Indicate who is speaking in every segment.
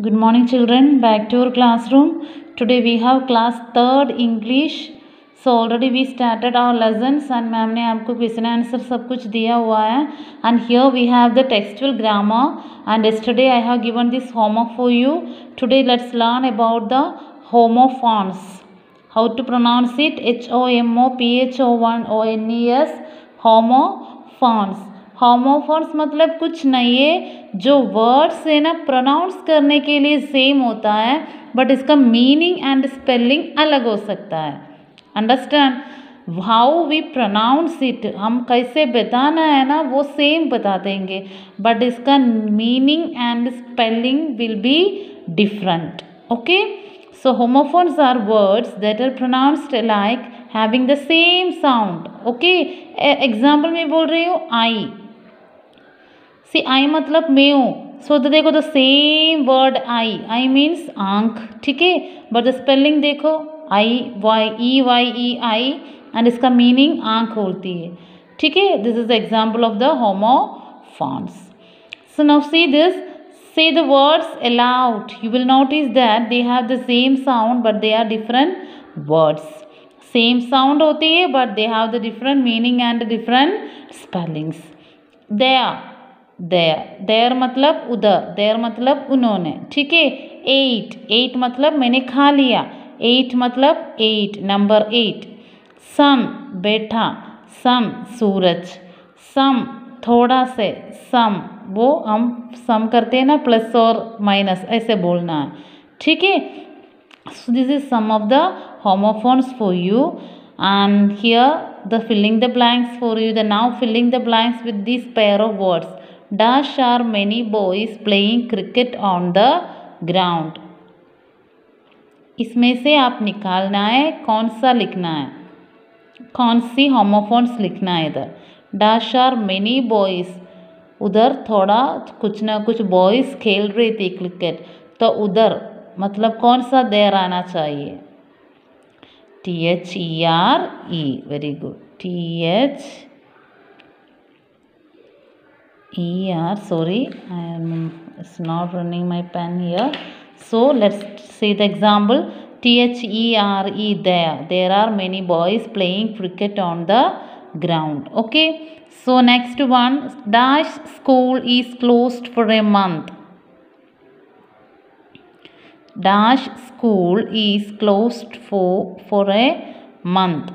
Speaker 1: Good morning children, back to our classroom. Today we have class third English. So already we started our lessons and ma'am ने आपको question answer सब कुछ दिया हुआ है and here we have the textual grammar and yesterday I have given this homework for you. Today let's learn about the homophones. How to pronounce it H O M O P H O 1 O N E S homophones. Homophones मतलब कुछ नहीं है। जो words है ना pronounce करने के लिए सेम होता है बट इसका मीनिंग एंड स्पेलिंग अलग हो सकता है। Understand how we pronounce it हम कैसे बताना है ना, वो सेम बता देंगे। बट इसका meaning and spelling will be different okay so homophones are words that are pronounced like having the same sound okay example में बोल रही हूँ आई सी आई मतलब मैं हूँ। सो तो देखो the same word eye eye means आँख, ठीक है? बट द स्पेलिंग देखो I Y E Y E I and इसका मीनिंग आँख होती है। ठीक है? This is the example of the homophones so now see this say the words aloud you will notice that they have the same sound but they are different words same sound होती है but they have the different meaning and different spellings Daya there there मतलब उधर. There मतलब उन्होंने. ठीक है? Eight eight मतलब मैंने खा लिया. एट मतलब एट नंबर एट सम बैठा. सम सूरज. सम थोड़ा से. सम वो हम सम करते हैं ना प्लस और माइनस ऐसे बोलना है. ठीक है? So this is some of the homophones for you and here the filling the blanks for you the now filling the blanks with this pair of words dash are many boys playing cricket on the ground. इसमें से आप निकालना है, कौन सा लिखना है? कौन सी होमोफोन्स लिखना है इधर? डैश आर मेनी बॉयज़ उधर थोड़ा कुछ ना कुछ बॉयज़ खेल रहे थे क्रिकेट तो उधर मतलब कौन सा देर आना चाहिए? T H E R E very good T H er sorry i am it's not running my pen here. So let's see the example. T h e r e there. There are many boys playing cricket on the ground. Okay. So next one. Dash school is closed for a month. Dash school is closed for for a month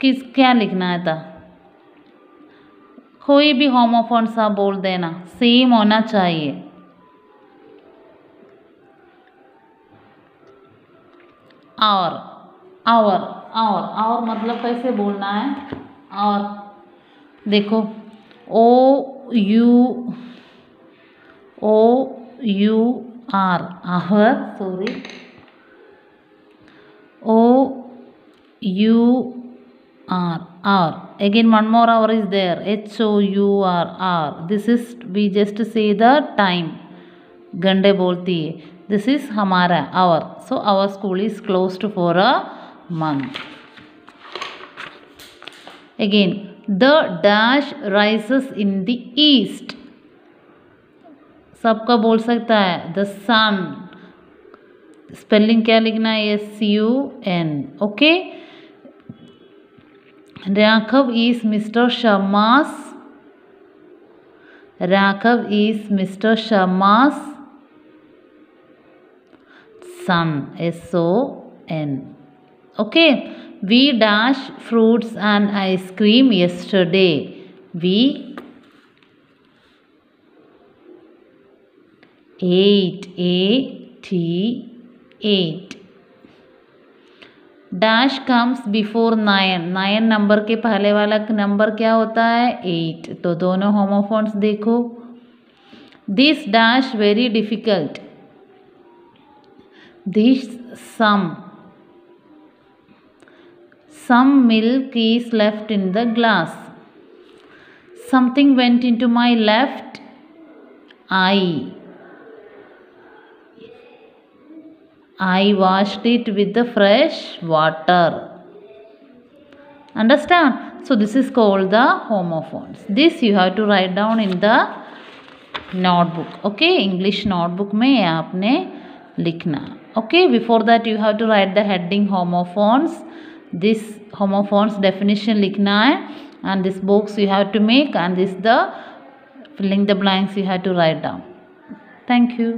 Speaker 1: किस, क्या लिखना है था कोई भी homophone सा बोल देना सेम होना चाहिए। और और और और मतलब कैसे बोलना है? और, देखो O U O U R our sorry O U R R again one more hour is there H O U R R this is we just say the time गंडे बोलती है this is हमारा our so our school is closed for a month again the dash rises in the east सबका बोल सकता है the sun spelling क्या लिखना है S U N okay Raghav is Mr. Sharma's Raghav is Mr. Sharma's son S O N okay we dash fruits and ice cream yesterday we ate a t ate dash comes before nine nine number के पहले वाला number क्या होता है? Eight. तो दोनों homophones देखो। This dash very difficult this sum some milk is left in the glass something went into my left eye I washed it with the fresh water. Understand? so this is called the homophones this you have to write down in the notebook okay english notebook में ये आपने लिखना okay before that you have to write the heading homophones this homophones definition लिखना है and this box you have to make and this the filling the blanks you have to write down thank you